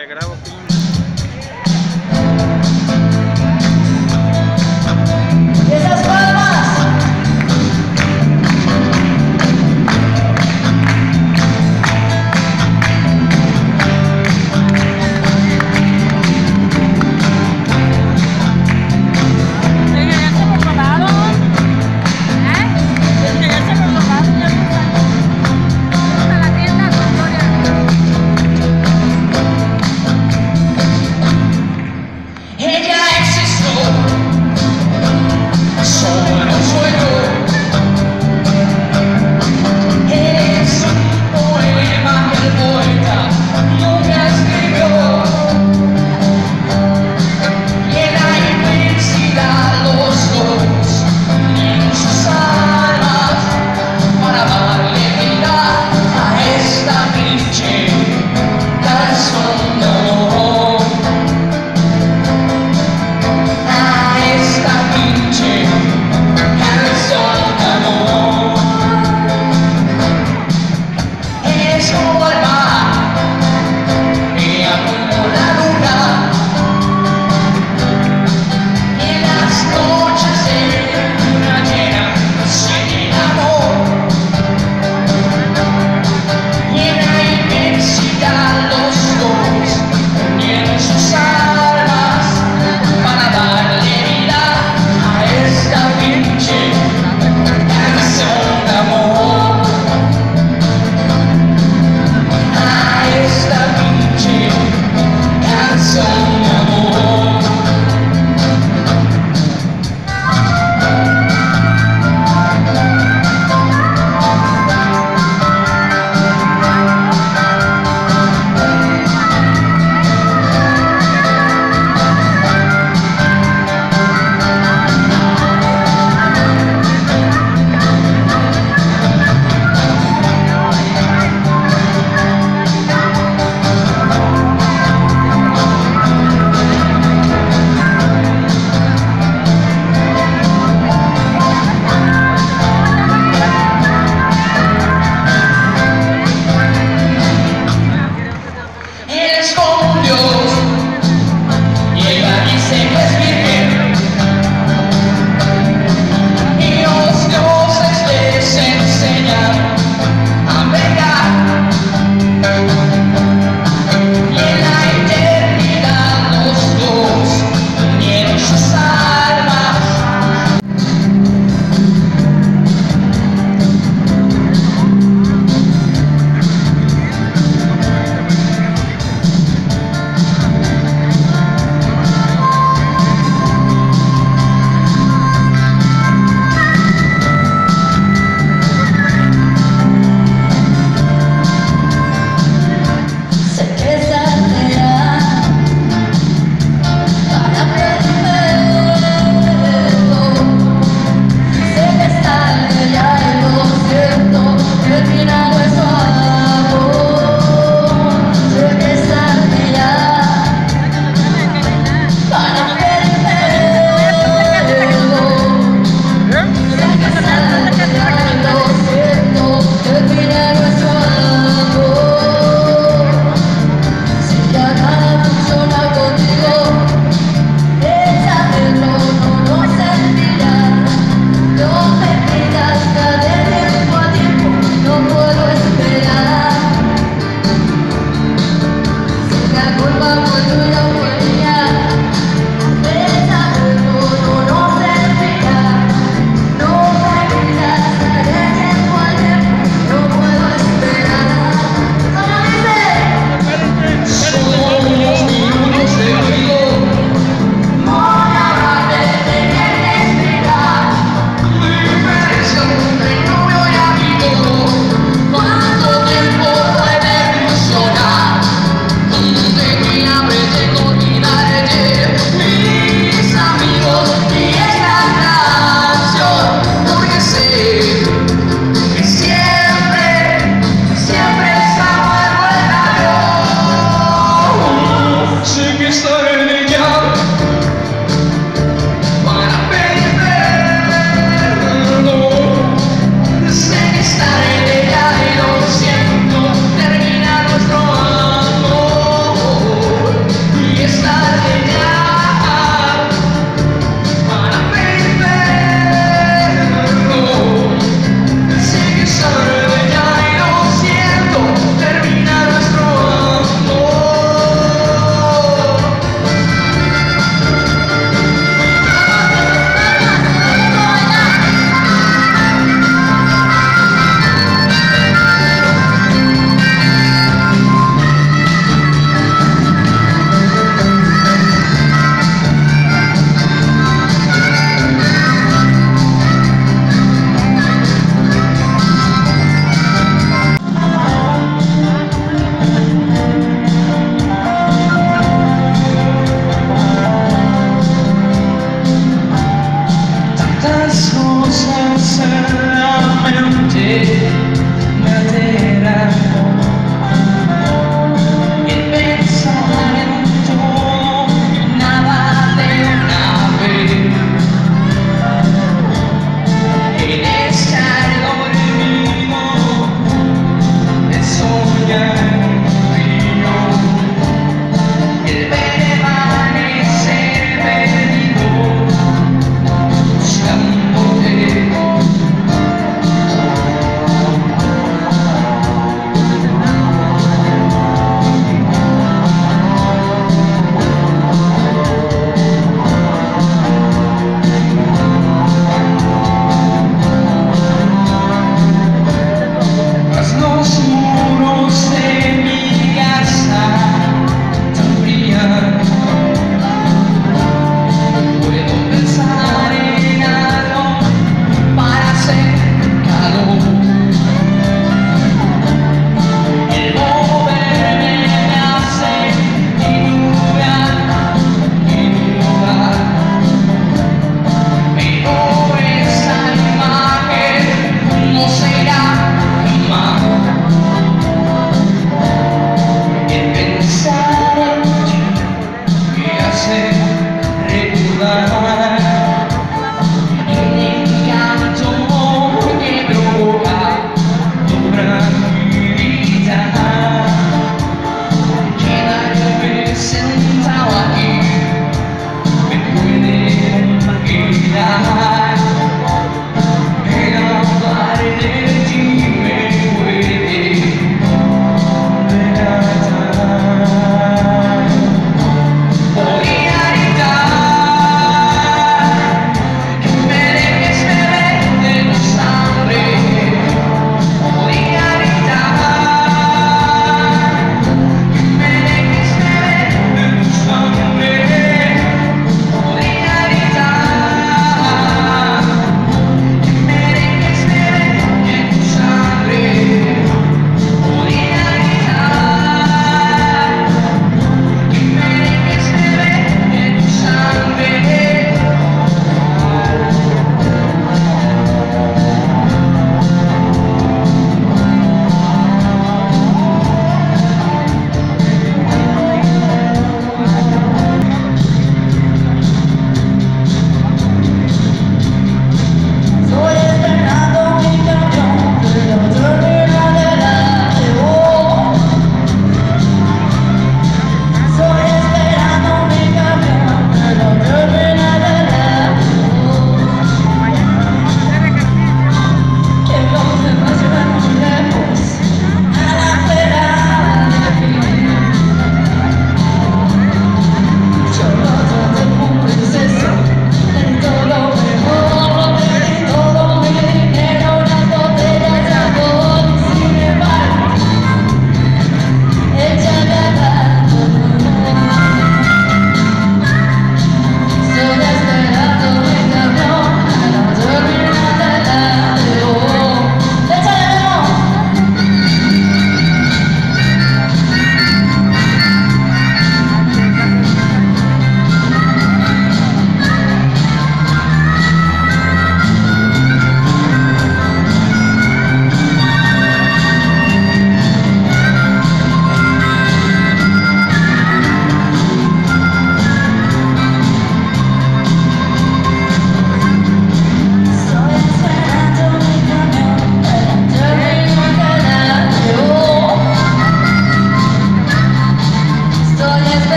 Le grabo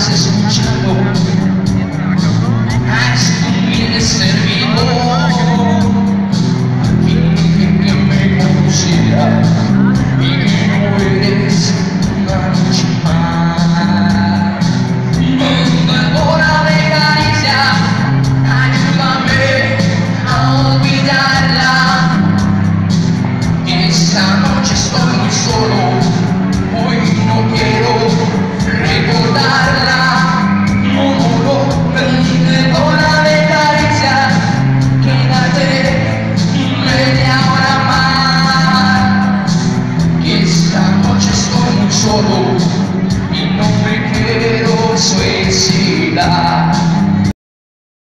Finge que estás